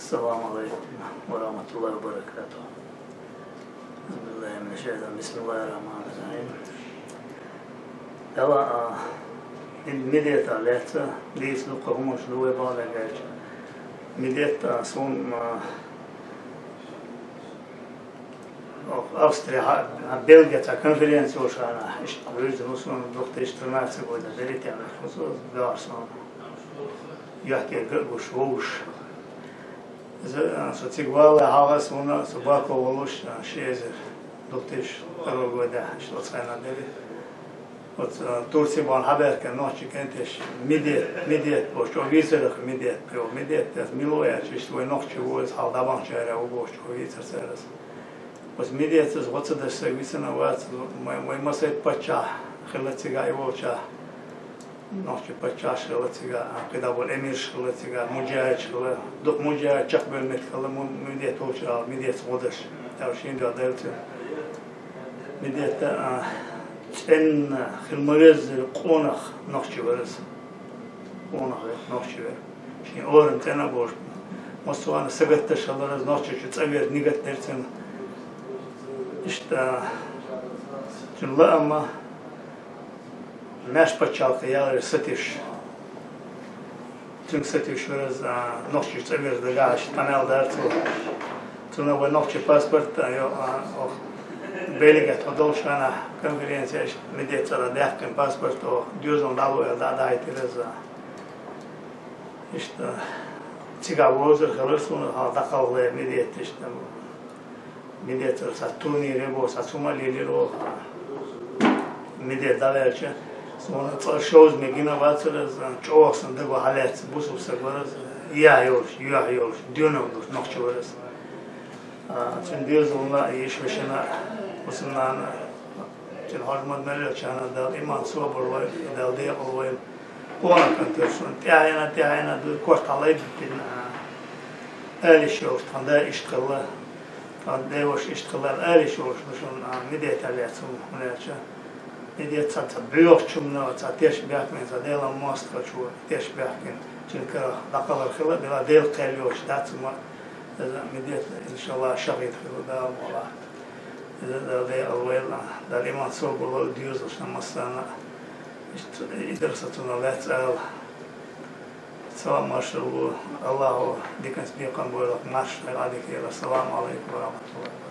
السلام عليكم ورحمة الله وبركاته بسم الله من الشيطان بسم الله الرحمن الرحيم Ela immediata lis luqa humus lue bala gaj. Immediata son Австрия, Белгия, та конференция уж она, люди, ну, сон, 2013 года, берите, ну, сон, да, сон, я тебе уж, уж, социгвала, хавас, уна, собака, волош, шезер, 2002 года, что цена дали. Вот Турция был хабер, кен ночи кентеш, мидет, мидет, бош, о визерах мидет, прио мидет, это милуя, чувствую ночи, воз, халдабан чайра, у бош, о визер серас. Was midjet is wat ze dus wissen nou wat, maar maar het pacha, gelatiga i volcha. Nochtje pacha gelatiga, kada bol emir gelatiga, mujahid gela, dok mujahid çak bölmek kala midjet olcha, midjet odaş. Ya şimdi adaltı. Midjet en khilmariz qonax nochtje veres. Qonax nochtje ver. Şimdi orun tena bol. Mostovan segatta şalarız nochtje şu tsaver nigat dersen. işte şimdi ama מהשפעת תייר לסטיש. Čim se ti još raz a noći što je da gaš panel da to to na noći pasport a jo a oh, o beliga to dolša na konferencija med djeca da dehkem pasport o oh, djuzom dalo je da dajte za işte ciga vozer kalırsın ha da kalır millet işte millet sa tuni rebo sa somali liro millet da verçe shows me gina vacere za čovjek sam da go halec busu goraz ja još ja još diono dos noć goraz a sen dio zona iş veşena usundan sen harman mele çana da iman sobor var da de var ona kantersun tiyana tiyana du kortalay bitin öyle şey oldu da iştalla Devoš ištkala ääri šos, on midēt alietsu djeca sa bioh čumnala, sa tješ bjahmin za dela mostva čuva, tješ bjahmin činka lakala khila bila del keljoš, dacu ma, mi djet, inša Allah, šarit khila da Allah. Da li je alvela, da li ima cogu lo djuzaš na masana, idrsa tu na leca, el, Salam maşallah, Allahu dikkatli bir kan boylak maşallah, adik ya, selamu aleyküm ve rahmetullah.